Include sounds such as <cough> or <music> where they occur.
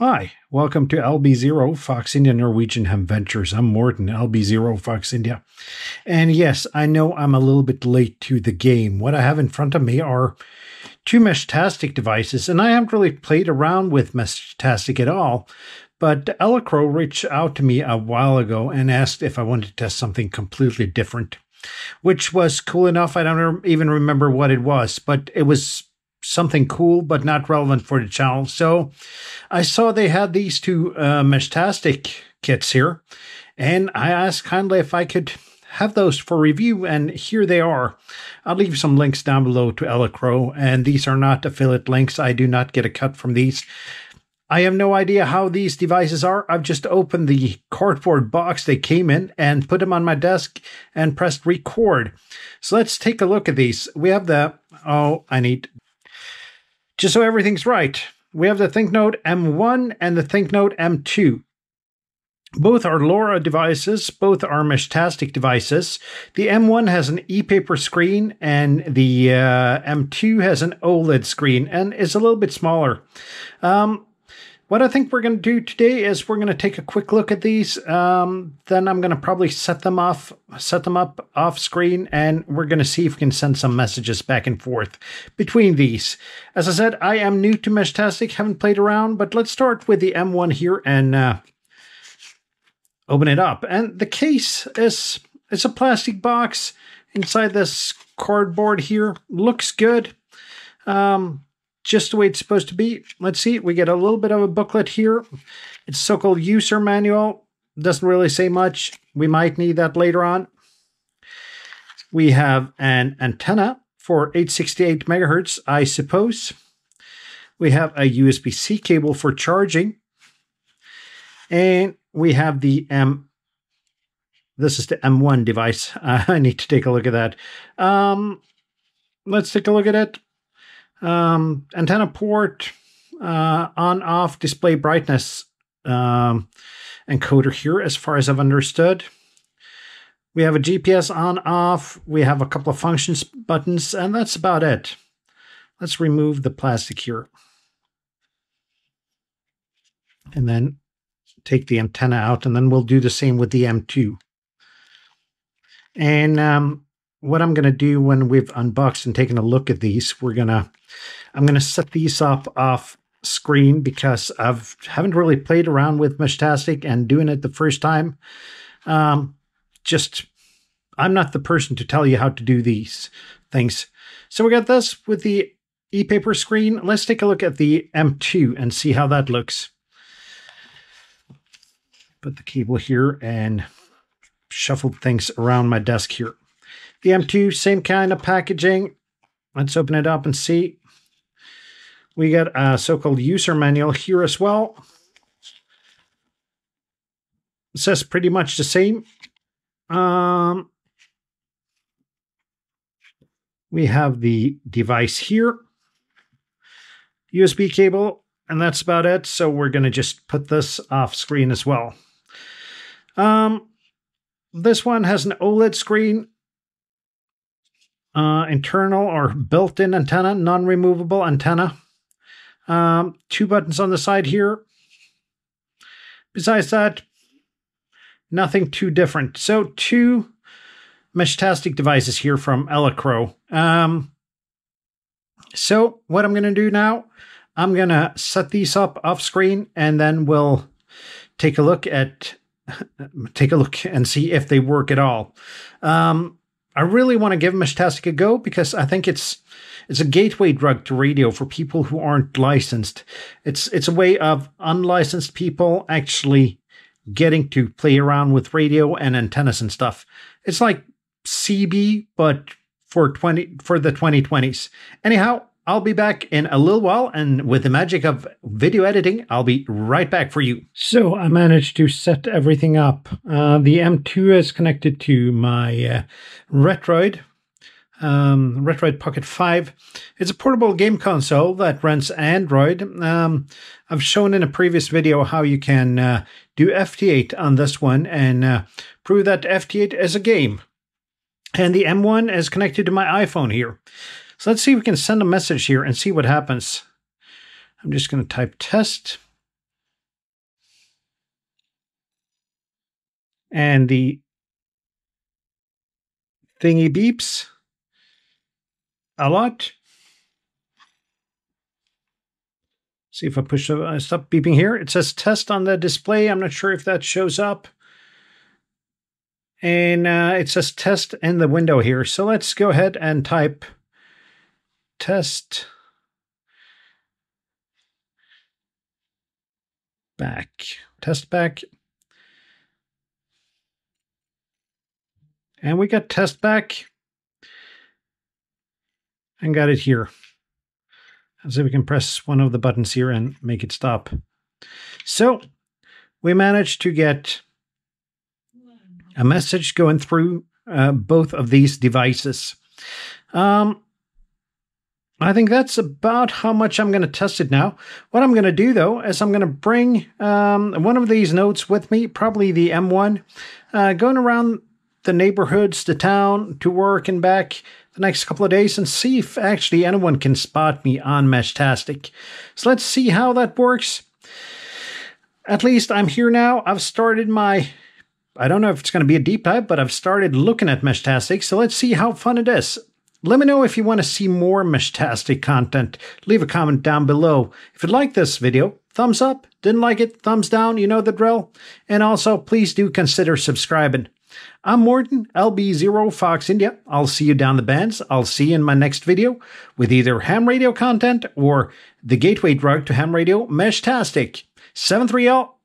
Hi, welcome to LB0 Fox India Norwegian Hamventures. I'm Morten, LB0 Fox India. And yes, I know I'm a little bit late to the game. What I have in front of me are two Meshtastic devices, and I haven't really played around with Meshtastic at all. But Elecrow reached out to me a while ago and asked if I wanted to test something completely different, which was cool enough. I don't even remember what it was, but it was something cool but not relevant for the channel. So I saw they had these two uh, Meshtastic kits here, and I asked kindly if I could have those for review, and here they are. I'll leave some links down below to Elecrow, and these are not affiliate links. I do not get a cut from these. I have no idea how these devices are. I've just opened the cardboard box they came in and put them on my desk and pressed record. So let's take a look at these. We have the, oh, I need just so everything's right, we have the ThinkNode M1 and the ThinkNode M2. Both are LoRa devices, both are Meshtastic devices. The M1 has an e-paper screen and the uh, M2 has an OLED screen and is a little bit smaller. Um, what I think we're going to do today is we're going to take a quick look at these. Um, then I'm going to probably set them off, set them up off screen, and we're going to see if we can send some messages back and forth between these. As I said, I am new to Meshtastic, haven't played around, but let's start with the M1 here and uh, open it up. And the case is it's a plastic box inside this cardboard here. Looks good. Um, just the way it's supposed to be. Let's see, we get a little bit of a booklet here. It's so-called user manual. Doesn't really say much. We might need that later on. We have an antenna for 868 megahertz, I suppose. We have a USB-C cable for charging. And we have the M. This is the M1 device. Uh, <laughs> I need to take a look at that. Um, let's take a look at it. Um, antenna port, uh, on off display brightness um, encoder here, as far as I've understood. We have a GPS on off. We have a couple of functions buttons, and that's about it. Let's remove the plastic here. And then take the antenna out, and then we'll do the same with the M2. And um, what I'm going to do when we've unboxed and taken a look at these, we're going to, I'm going to set these up off screen because I've haven't really played around with Meshtastic and doing it the first time. Um, just, I'm not the person to tell you how to do these things. So we got this with the e-paper screen. Let's take a look at the M2 and see how that looks. Put the cable here and shuffle things around my desk here. The M2, same kind of packaging. Let's open it up and see. We got a so-called user manual here as well. It says pretty much the same. Um, we have the device here. USB cable, and that's about it. So we're going to just put this off screen as well. Um, this one has an OLED screen uh, internal or built-in antenna, non-removable antenna. Um, two buttons on the side here. Besides that, nothing too different. So two mesh Meshtastic devices here from Elecrow. Um, so what I'm going to do now, I'm going to set these up off screen and then we'll take a look at <laughs> take a look and see if they work at all. Um, I really want to give Meshtastic a go because I think it's it's a gateway drug to radio for people who aren't licensed. It's it's a way of unlicensed people actually getting to play around with radio and antennas and stuff. It's like CB but for 20 for the 2020s. Anyhow, I'll be back in a little while, and with the magic of video editing, I'll be right back for you. So I managed to set everything up. Uh, the M2 is connected to my uh, Retroid, um, Retroid Pocket 5. It's a portable game console that runs Android. Um, I've shown in a previous video how you can uh, do FT8 on this one and uh, prove that FT8 is a game. And the M1 is connected to my iPhone here. So let's see if we can send a message here and see what happens. I'm just going to type test. And the thingy beeps a lot. See if I push uh, stop beeping here. It says test on the display. I'm not sure if that shows up. And uh, it says test in the window here. So let's go ahead and type test back. Test back. And we got test back and got it here. Let's we can press one of the buttons here and make it stop. So we managed to get a message going through uh, both of these devices. Um, I think that's about how much I'm going to test it now. What I'm going to do though is I'm going to bring um, one of these nodes with me, probably the M1, uh, going around the neighborhoods, the town, to work and back the next couple of days and see if actually anyone can spot me on Meshtastic. So let's see how that works. At least I'm here now. I've started my I don't know if it's going to be a deep dive, but I've started looking at Meshtastic, so let's see how fun it is. Let me know if you want to see more Meshtastic content. Leave a comment down below. If you like this video, thumbs up. Didn't like it, thumbs down, you know the drill. And also, please do consider subscribing. I'm Morten, LB0 Fox India. I'll see you down the bands. I'll see you in my next video with either ham radio content or the gateway drug to ham radio, Meshtastic. 730